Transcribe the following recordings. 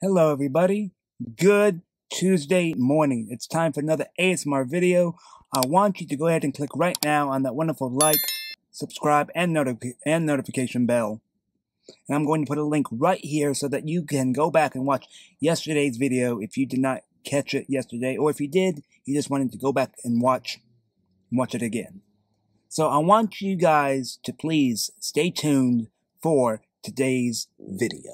Hello, everybody. Good Tuesday morning. It's time for another ASMR video. I want you to go ahead and click right now on that wonderful like, subscribe, and, noti- and notification bell. And I'm going to put a link right here so that you can go back and watch yesterday's video if you did not catch it yesterday, or if you did, you just wanted to go back and watch, watch it again. So I want you guys to please stay tuned for today's video.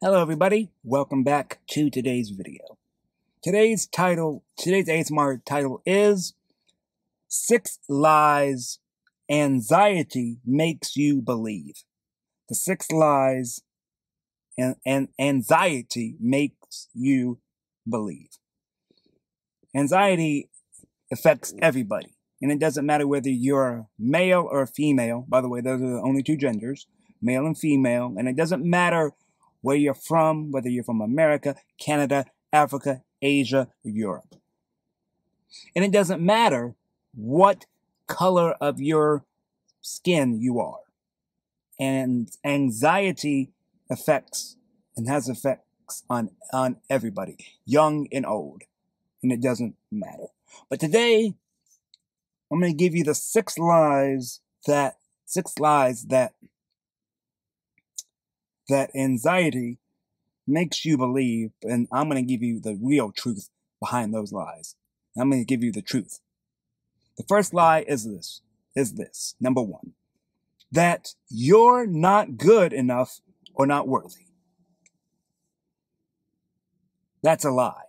Hello everybody, welcome back to today's video. Today's title, today's ASMR title is Six Lies Anxiety Makes You Believe. The six lies and, and anxiety makes you believe. Anxiety affects everybody. And it doesn't matter whether you're male or female. By the way, those are the only two genders, male and female. And it doesn't matter where you're from, whether you're from America, Canada, Africa, Asia, Europe. And it doesn't matter what color of your skin you are. And anxiety affects and has effects on, on everybody, young and old. And it doesn't matter. But today, I'm going to give you the six lies that, six lies that that anxiety makes you believe, and I'm going to give you the real truth behind those lies. I'm going to give you the truth. The first lie is this, is this, number one, that you're not good enough or not worthy. That's a lie.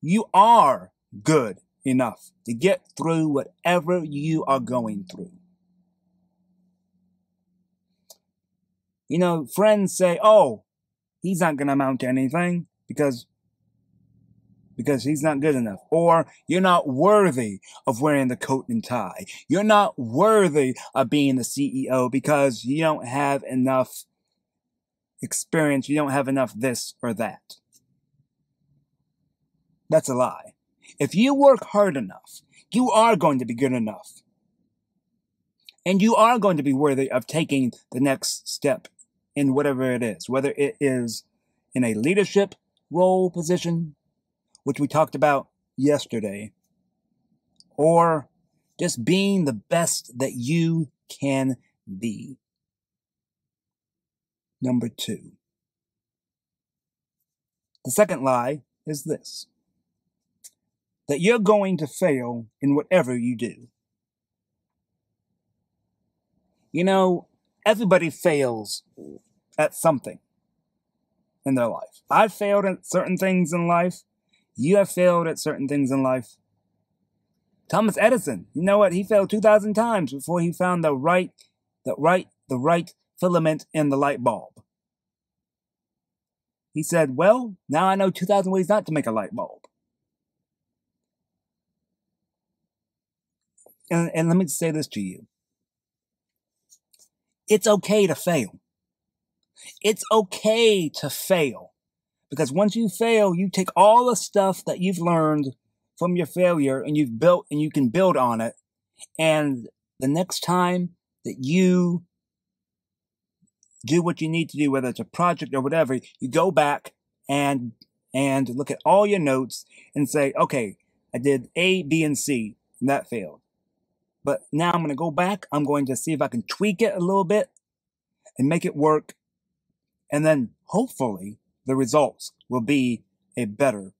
You are good enough to get through whatever you are going through. You know, friends say, oh, he's not going to amount to anything because because he's not good enough. Or you're not worthy of wearing the coat and tie. You're not worthy of being the CEO because you don't have enough experience. You don't have enough this or that. That's a lie. If you work hard enough, you are going to be good enough. And you are going to be worthy of taking the next step in whatever it is, whether it is in a leadership role position, which we talked about yesterday, or just being the best that you can be. Number two. The second lie is this that you're going to fail in whatever you do. You know, everybody fails at something in their life. I've failed at certain things in life. You have failed at certain things in life. Thomas Edison, you know what? He failed 2,000 times before he found the right, the right, the right filament in the light bulb. He said, well, now I know 2,000 ways not to make a light bulb. And, and let me say this to you. It's okay to fail. It's okay to fail. Because once you fail, you take all the stuff that you've learned from your failure and you've built and you can build on it. And the next time that you do what you need to do, whether it's a project or whatever, you go back and and look at all your notes and say, okay, I did A, B, and C, and that failed. But now I'm going to go back. I'm going to see if I can tweak it a little bit and make it work. And then hopefully the results will be a better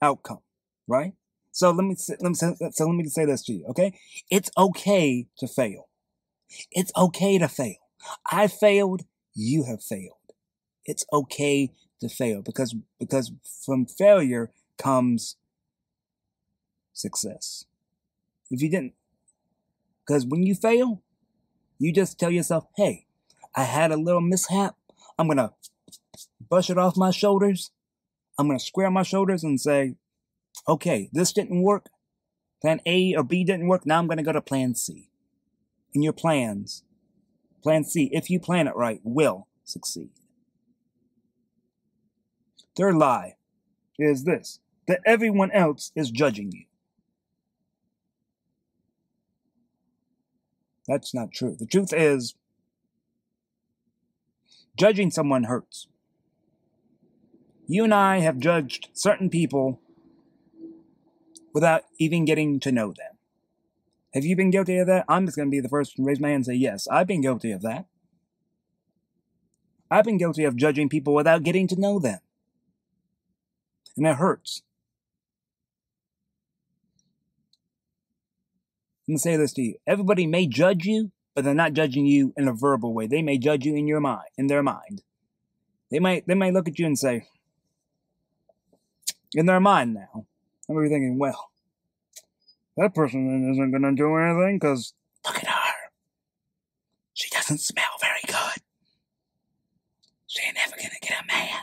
outcome, right? So let me let me so let me say this to you, okay? It's okay to fail. It's okay to fail. I failed. You have failed. It's okay to fail because because from failure comes success. If you didn't because when you fail, you just tell yourself, hey, I had a little mishap. I'm going to brush it off my shoulders. I'm going to square my shoulders and say, okay, this didn't work. Plan A or B didn't work. Now I'm going to go to plan C. And your plans, plan C, if you plan it right, will succeed. Third lie is this that everyone else is judging you. That's not true. The truth is, judging someone hurts. You and I have judged certain people without even getting to know them. Have you been guilty of that? I'm just going to be the first to raise my hand and say, yes, I've been guilty of that. I've been guilty of judging people without getting to know them. And it hurts. I'm going to say this to you. Everybody may judge you, but they're not judging you in a verbal way. They may judge you in your mind, in their mind. They might, they might look at you and say, in their mind now. I'm be thinking, well, that person isn't going to do anything because look at her. She doesn't smell very good. She ain't never going to get a man.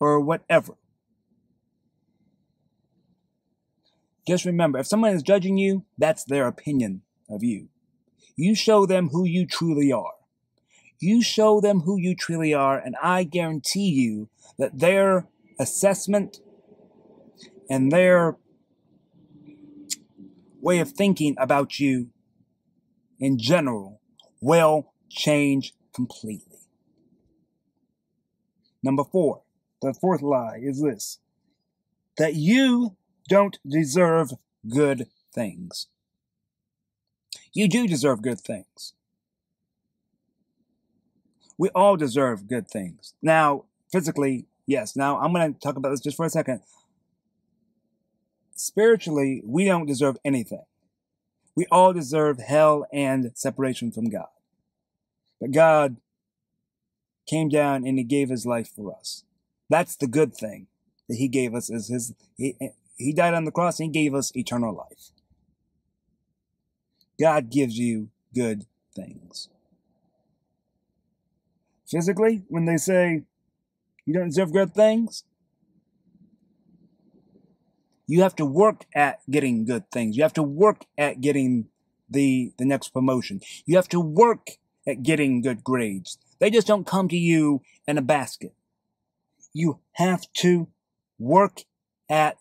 Or whatever. Just remember, if someone is judging you, that's their opinion of you. You show them who you truly are. You show them who you truly are, and I guarantee you that their assessment and their way of thinking about you in general will change completely. Number four, the fourth lie is this that you don't deserve good things. You do deserve good things. We all deserve good things. Now, physically, Yes. Now I'm going to talk about this just for a second. Spiritually, we don't deserve anything. We all deserve hell and separation from God. But God came down and he gave his life for us. That's the good thing that he gave us is his he, he died on the cross and he gave us eternal life. God gives you good things. Physically, when they say you don't deserve good things? You have to work at getting good things. You have to work at getting the, the next promotion. You have to work at getting good grades. They just don't come to you in a basket. You have to work at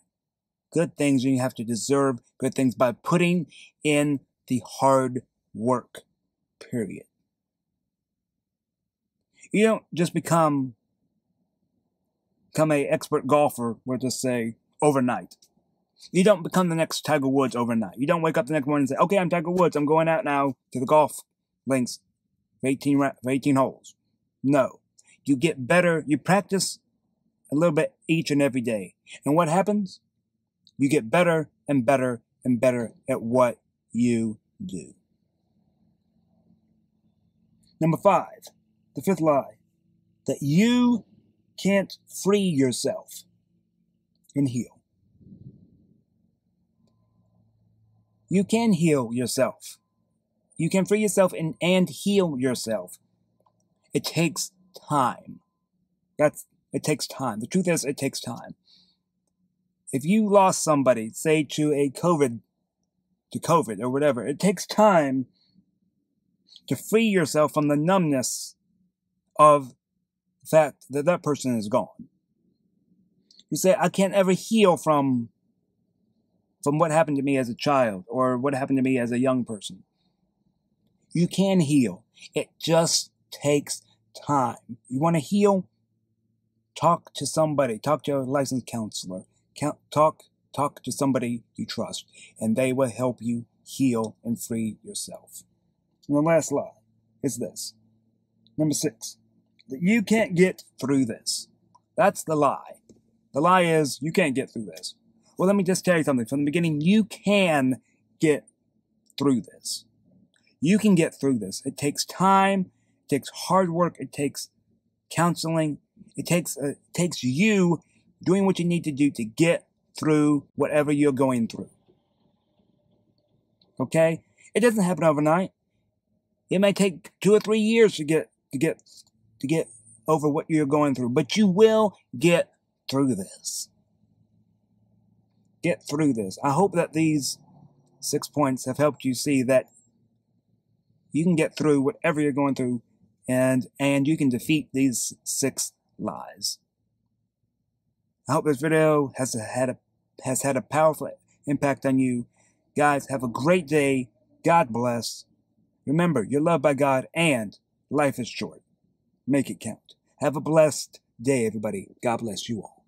good things and you have to deserve good things by putting in the hard work, period. You don't just become become a expert golfer, we'll just say, overnight. You don't become the next Tiger Woods overnight. You don't wake up the next morning and say, okay, I'm Tiger Woods. I'm going out now to the golf links for 18, for 18 holes. No. You get better. You practice a little bit each and every day. And what happens? You get better and better and better at what you do. Number five, the fifth lie, that you can't free yourself and heal. You can heal yourself. You can free yourself and, and heal yourself. It takes time. That's it takes time. The truth is it takes time. If you lost somebody, say to a COVID to COVID or whatever, it takes time to free yourself from the numbness of the fact that that person is gone. You say, I can't ever heal from, from what happened to me as a child or what happened to me as a young person. You can heal. It just takes time. You want to heal? Talk to somebody. Talk to a licensed counselor. Talk, talk to somebody you trust, and they will help you heal and free yourself. And the last lie is this. Number six that you can't get through this. That's the lie. The lie is you can't get through this. Well, let me just tell you something. From the beginning, you can get through this. You can get through this. It takes time. It takes hard work. It takes counseling. It takes, uh, it takes you doing what you need to do to get through whatever you're going through. Okay? It doesn't happen overnight. It may take two or three years to get, to get to get over what you're going through, but you will get through this. Get through this. I hope that these six points have helped you see that you can get through whatever you're going through and and you can defeat these six lies. I hope this video has had a has had a powerful impact on you. Guys, have a great day. God bless. Remember, you're loved by God and life is short. Make it count. Have a blessed day, everybody. God bless you all.